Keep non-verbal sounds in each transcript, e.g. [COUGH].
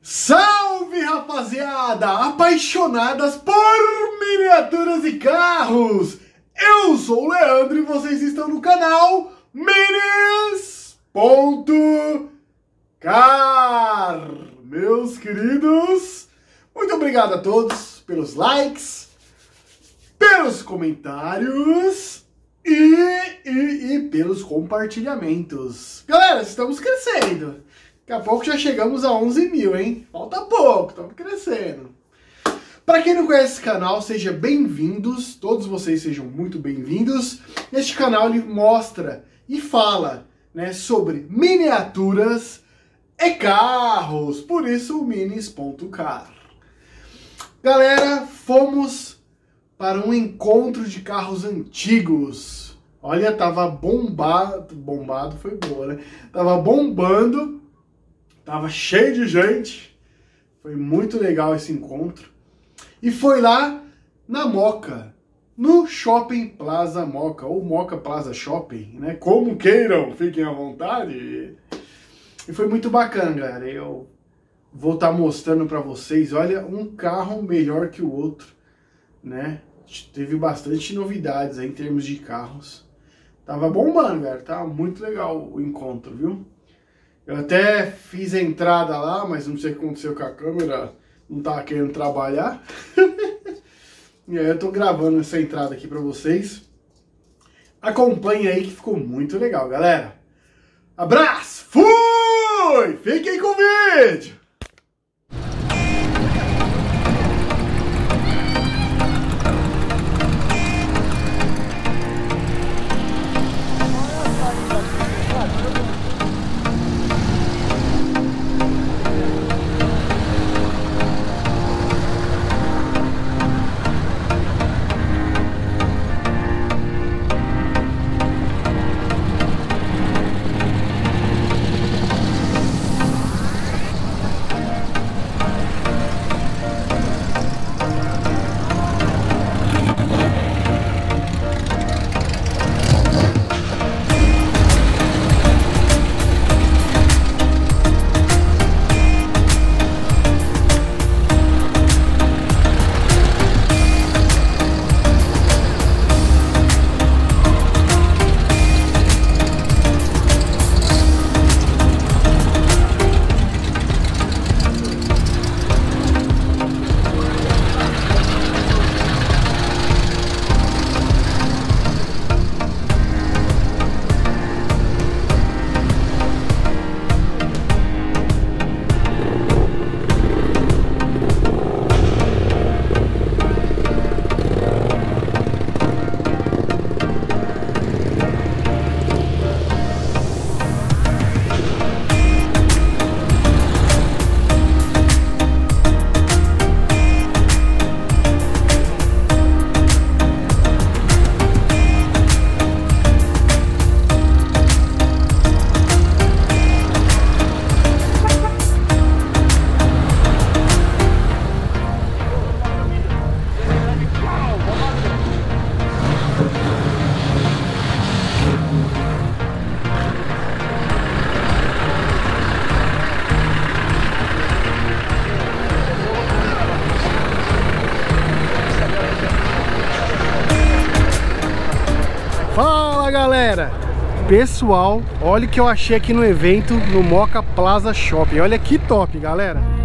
Salve rapaziada, apaixonadas por miniaturas e carros! Eu sou o Leandro e vocês estão no canal Minis.car. Meus queridos, muito obrigado a todos pelos likes, pelos comentários e, e, e pelos compartilhamentos. Galera, estamos crescendo. Daqui a pouco já chegamos a 11 mil, hein? Falta pouco, estamos crescendo. Para quem não conhece esse canal, seja bem-vindos, todos vocês sejam muito bem-vindos. Este canal ele mostra e fala né, sobre miniaturas e carros, por isso minis.car. Galera, fomos para um encontro de carros antigos. Olha, tava bombado, bombado foi boa, né? Tava bombando, tava cheio de gente. Foi muito legal esse encontro. E foi lá na Moca, no Shopping Plaza Moca, ou Moca Plaza Shopping, né? Como queiram, fiquem à vontade. E foi muito bacana, galera. Eu vou estar tá mostrando para vocês, olha, um carro melhor que o outro, né? Teve bastante novidades aí em termos de carros. Tava bombando, galera. Tava muito legal o encontro, viu? Eu até fiz a entrada lá, mas não sei o que aconteceu com a câmera. Não tava querendo trabalhar. [LAUGHS] e aí eu tô gravando essa entrada aqui pra vocês. Acompanhe aí que ficou muito legal, galera. Abraço! Fui! Fiquem com o vídeo! Pessoal, olha o que eu achei aqui no evento no Moca Plaza Shopping. Olha que top, galera.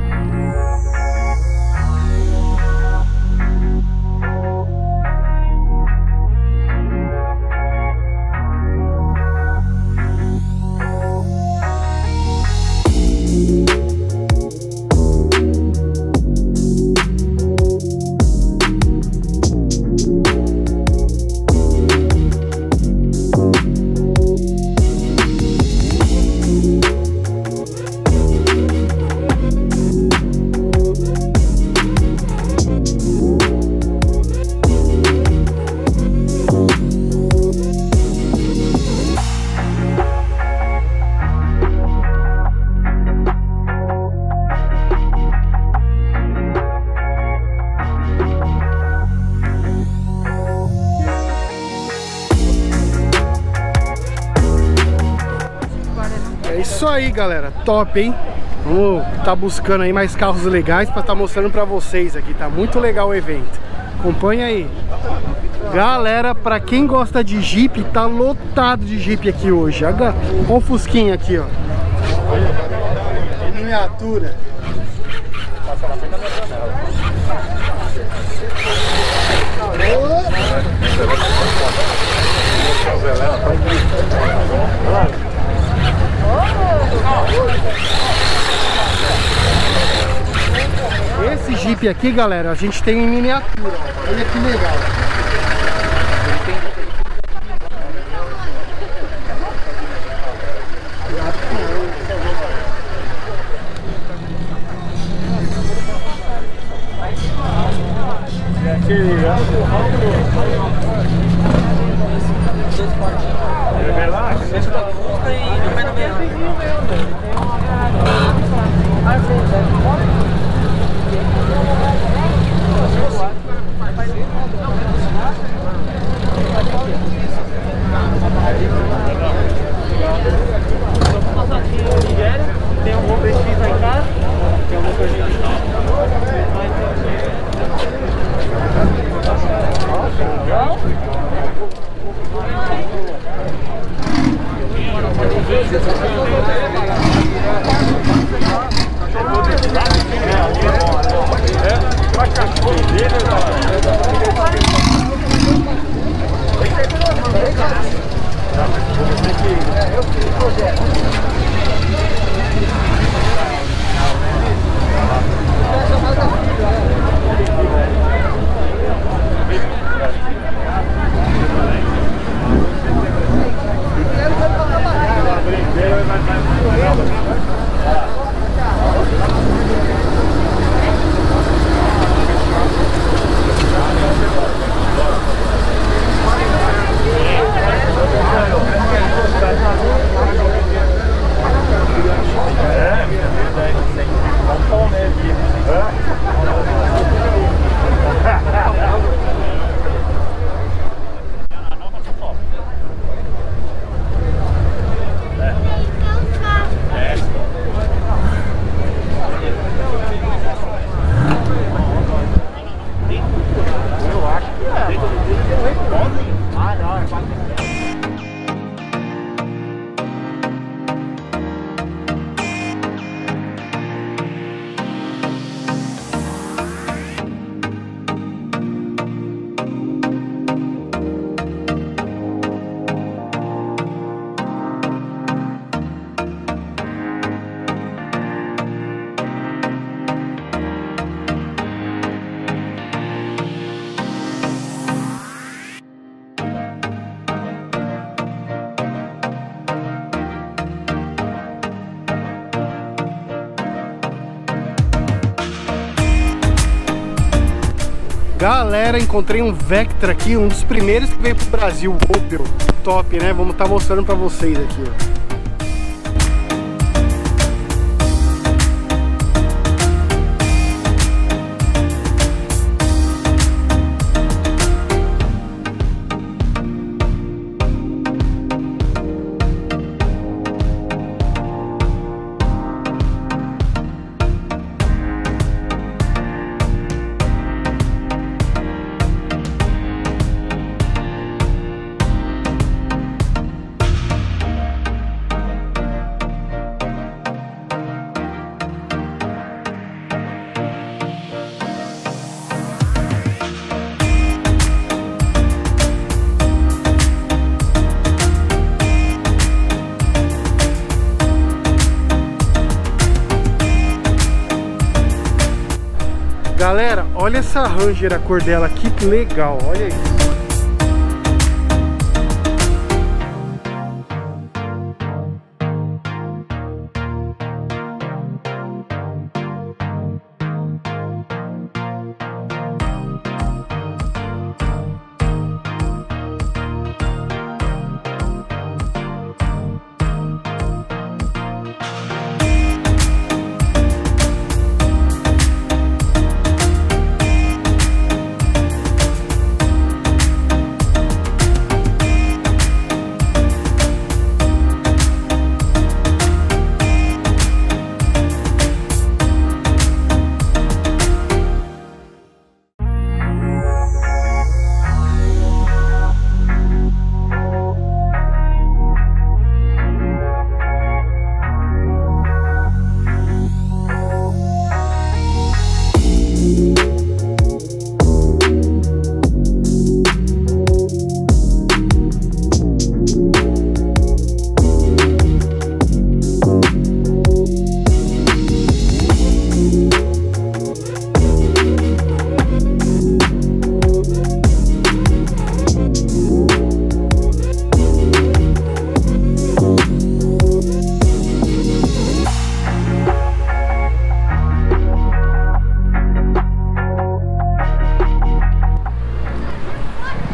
Isso aí, galera. Top, hein? Vamos tá buscando aí mais carros legais para estar tá mostrando para vocês aqui. Tá muito legal o evento. Acompanha aí. Galera, para quem gosta de Jeep, tá lotado de Jeep aqui hoje. Olha o Fusquinha aqui, ó. Miniatura. Esse Jeep aqui, galera, a gente tem em miniatura. Olha que legal. 궁금해요. Galera, encontrei um Vectra aqui, um dos primeiros que veio pro Brasil, Opel. Top, né? Vamos estar tá mostrando pra vocês aqui, ó. Galera, olha essa Ranger, a cor dela, que legal, olha isso.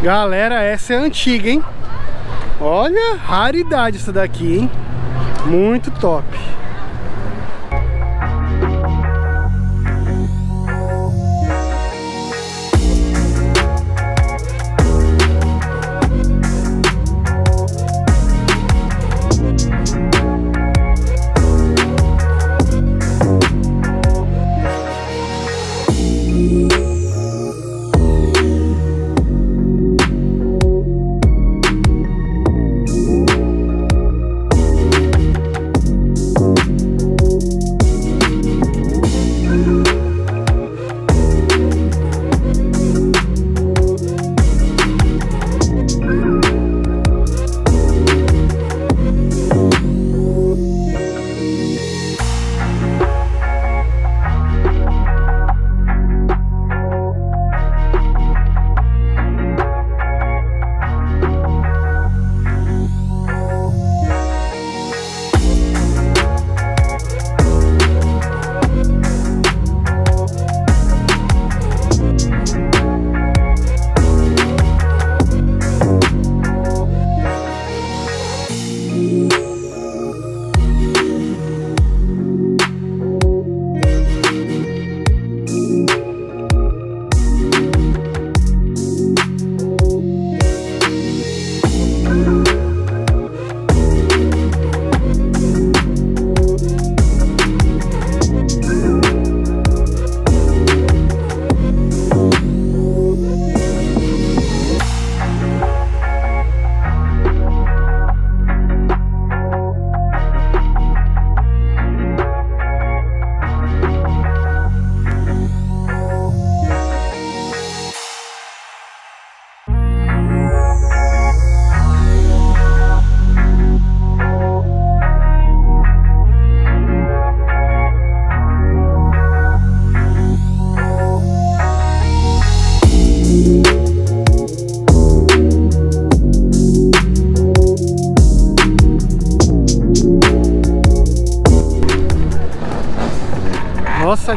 Galera, essa é antiga, hein? Olha, raridade essa daqui, hein? Muito top.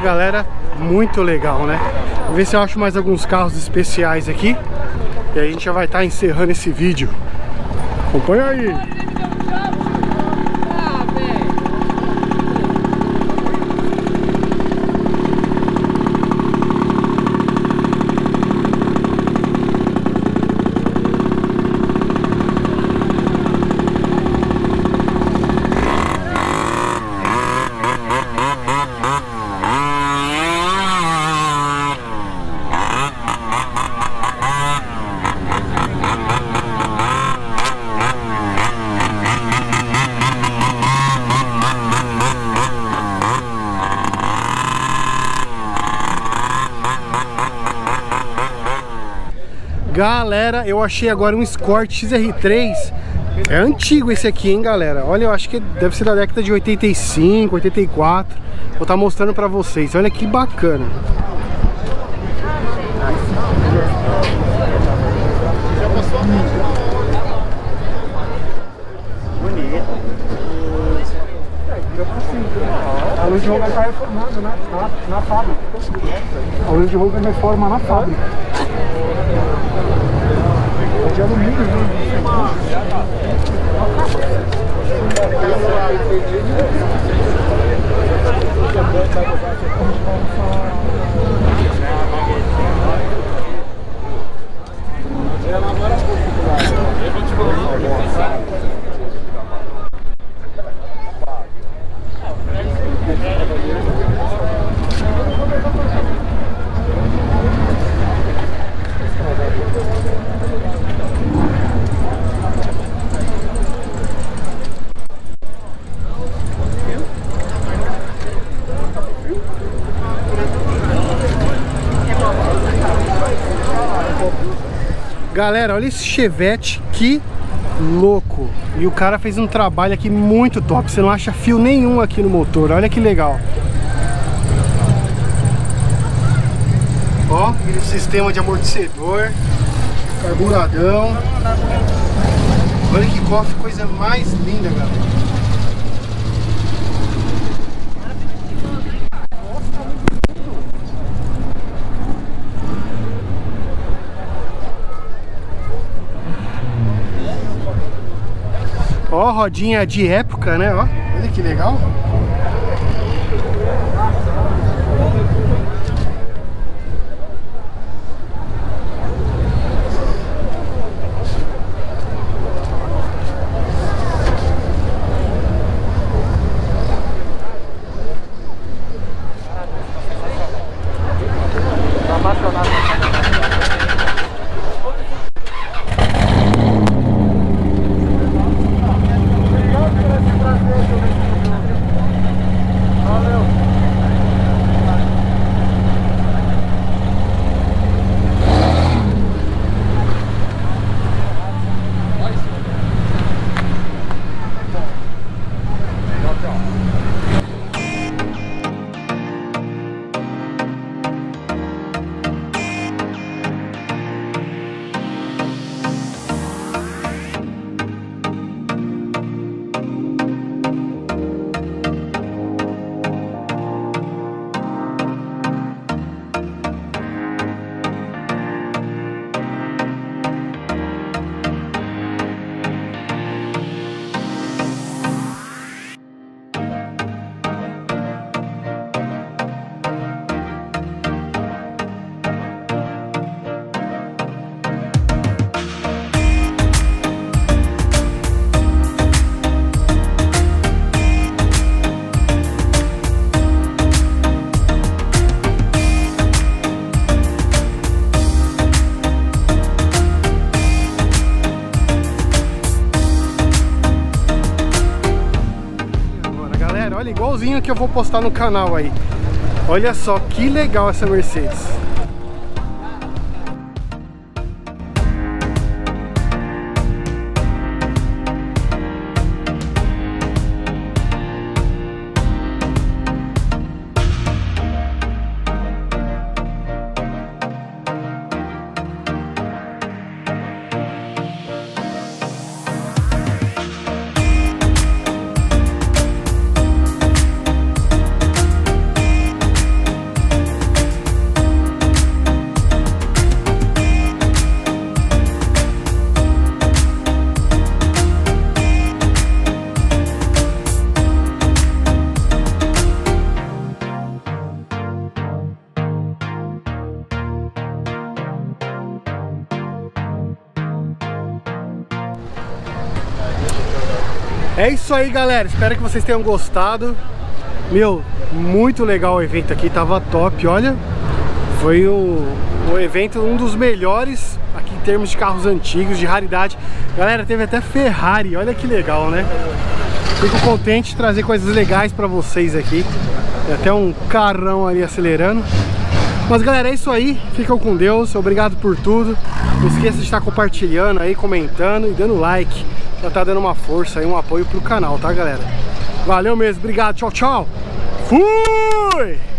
Galera, muito legal, né? Vou ver se eu acho mais alguns carros especiais aqui. E a gente já vai estar tá encerrando esse vídeo. Acompanha aí! Galera, eu achei agora um Escort XR3 É antigo esse aqui, hein, galera Olha, eu acho que deve ser da década de 85, 84 Vou estar tá mostrando pra vocês Olha que bacana A luz de roupa está reformando, né? Na, na fábrica. Luz de roupa reforma na fábrica. É de alumínio, né? Galera, olha esse Chevette, que louco. E o cara fez um trabalho aqui muito top. Você não acha fio nenhum aqui no motor. Olha que legal. Ó, sistema de amortecedor, carburadão. Olha que cofre, coisa mais linda, galera. Ó, rodinha de época, né? Ó, olha que legal. Que eu vou postar no canal aí. Olha só que legal essa Mercedes. Isso aí, galera. Espero que vocês tenham gostado. Meu, muito legal o evento aqui. Tava top, olha. Foi o, o evento, um dos melhores aqui em termos de carros antigos, de raridade. Galera, teve até Ferrari. Olha que legal, né? Fico contente de trazer coisas legais pra vocês aqui. Tem até um carrão ali acelerando. Mas galera, é isso aí. Ficam com Deus. Obrigado por tudo. Não esqueça de estar compartilhando aí, comentando e dando like já tá dando uma força e um apoio pro canal, tá galera? Valeu mesmo, obrigado, tchau, tchau! Fui!